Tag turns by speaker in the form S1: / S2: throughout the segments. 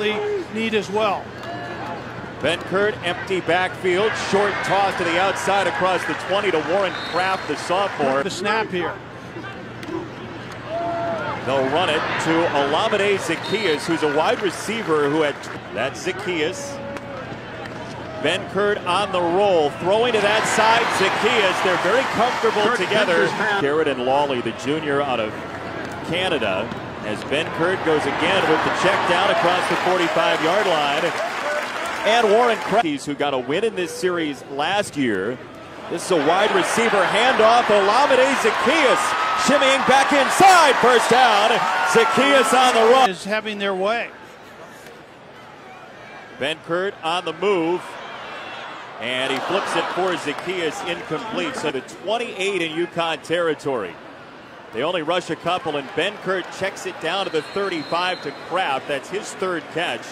S1: desperately need as well.
S2: Benkert, empty backfield, short toss to the outside across the 20 to Warren Kraft, the sophomore.
S1: The snap here.
S2: They'll run it to Olamide Zaccheaus, who's a wide receiver who had. That's Benkert on the roll, throwing to that side. Zaccheaus, they're very comfortable
S1: Kurt
S2: together. Garrett and Lawley, the junior out of Canada, as Benkert goes again with the check down across the 45 yard line. And Warren Kraft, who got a win in this series last year. This is a wide receiver handoff. Olamide Zaccheaus shimmying back inside. First down. Zaccheaus on the run.
S1: Is having their way.
S2: Benkert on the move. And he flips it for Zaccheaus incomplete. So the 28 in UConn territory. They only rush a couple, and Benkert checks it down to the 35 to Kraft. That's his third catch.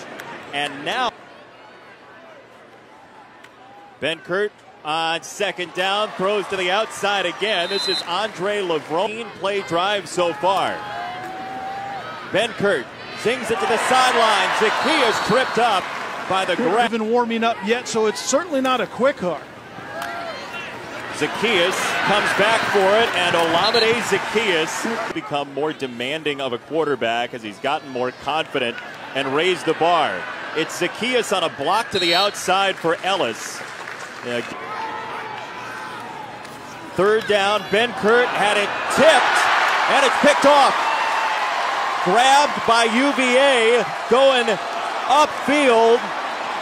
S2: And now Benkert on second down, throws to the outside again. This is Andre Levrone. Play drive so far. Benkert sings it to the sideline. Zaccheaus tripped up by the grab.
S1: even warming up yet, so it's certainly not a quick hook.
S2: Zaccheaus comes back for it, and Olamide Zaccheaus become more demanding of a quarterback as he's gotten more confident and raised the bar. It's Zaccheaus on a block to the outside for Ellis. Third down, Benkert had it tipped, and it's picked off. Grabbed by UVA, going upfield,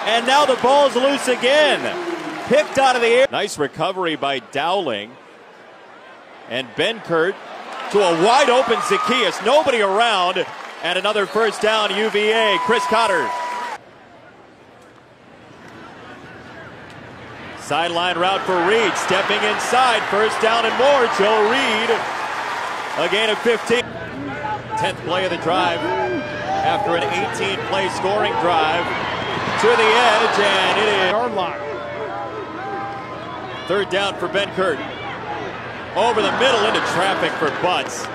S2: and now the ball's loose again. Picked out of the air. Nice recovery by Dowling. And Benkert to a wide open Zaccheaus. Nobody around. And another first down, UVA. Chris Cotter. Sideline route for Reed. Stepping inside. First down and more. Joe Reed. A gain of 15. 10th play of the drive. After an 18 play scoring drive. To the edge. And it is.
S1: Yard line.
S2: Third down for Benkert. Over the middle into traffic for Butts.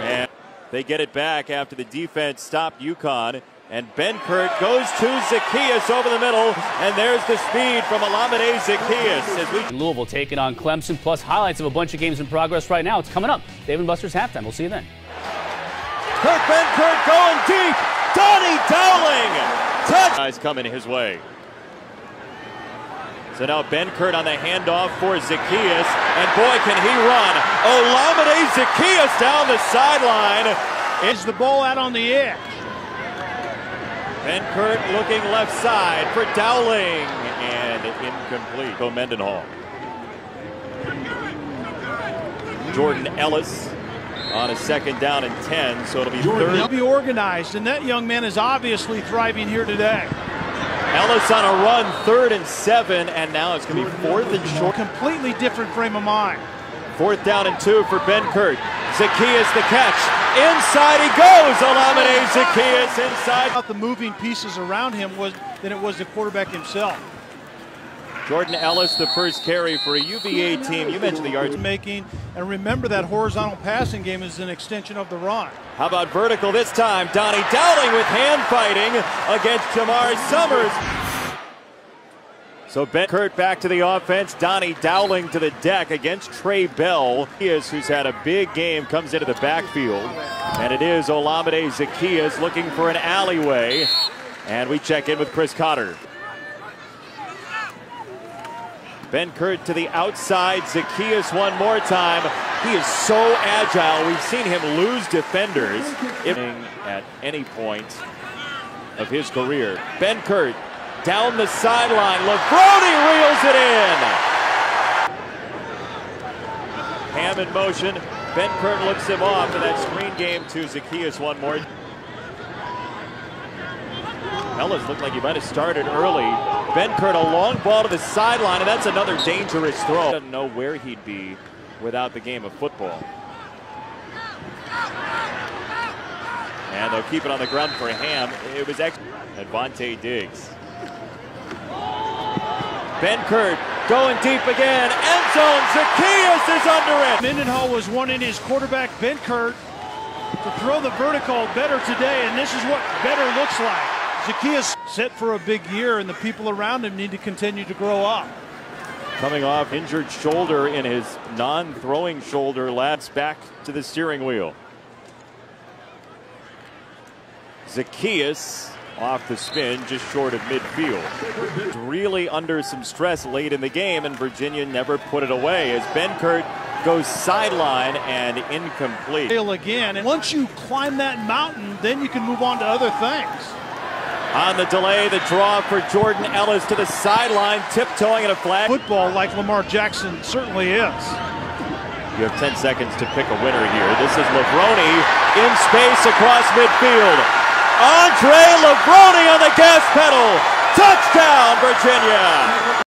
S2: And they get it back after the defense stopped UConn. And Benkert goes to Zaccheaus over the middle. And there's the speed from Olamide Zaccheaus. As we
S3: Louisville taking on Clemson, plus highlights of a bunch of games in progress right now. It's coming up. Dave and Buster's halftime. We'll see you then.
S2: Kurt Benkert going deep. Doni Dowling. Touch. Guys coming his way. So now Ben Benkert on the handoff for Zaccheaus, And boy, can he run. Olamide Zaccheaus down the sideline.
S1: Is the ball out on the edge?
S2: Benkert looking left side for Dowling. And incomplete. Go Mendenhall. Jordan Ellis on a second down and 10. So it'll be
S1: They'll be organized, and that young man is obviously thriving here today.
S2: Ellis on a run, third and seven. And now it's going to be fourth and short.
S1: Completely different frame of mind.
S2: Fourth down and two for Benkert. Zaccheaus the catch. Inside he goes. Olamide Zaccheaus inside.
S1: About the moving pieces around him was than it was the quarterback himself.
S2: Jordan Ellis, the first carry for a UVA team. You mentioned the yards.
S1: Making and remember that horizontal passing game is an extension of the run.
S2: How about vertical this time? Doni Dowling with hand fighting against Jamar Summers. So Benkert back to the offense. Doni Dowling to the deck against Trey Bell. He is who's had a big game, comes into the backfield. And it is Olamide Zaccheaus looking for an alleyway. And we check in with Chris Cotter. Benkert to the outside. Zaccheaus one more time. He is so agile. We've seen him lose defenders at any point of his career. Benkert down the sideline. Levrone reels it in. Ham in motion. Benkert looks him off in that screen game to Zaccheaus one more. Ellis looked like he might have started early. Benkert a long ball to the sideline, and that's another dangerous throw. Doesn't know where he'd be without the game of football. And they'll keep it on the ground for Ham. It was ex- Advante Diggs. Benkert going deep again. End zone. Zaccheaus is under it.
S1: Mendenhall was wanting his quarterback Benkert to throw the vertical better today, and this is what better looks like. Zaccheaus set for a big year, and the people around him need to continue to grow up.
S2: Coming off injured shoulder in his non throwing shoulder, Lads back to the steering wheel. Zaccheaus off the spin, just short of midfield. Really under some stress late in the game, and Virginia never put it away as Benkert goes sideline and incomplete.
S1: Again, and once you climb that mountain, then you can move on to other things.
S2: On the delay, the draw for Jordan Ellis to the sideline, tiptoeing at a flag.
S1: Football, like Lamar Jackson, certainly is.
S2: You have 10 seconds to pick a winner here. This is Levrone in space across midfield. Andre Levrone on the gas pedal. Touchdown, Virginia.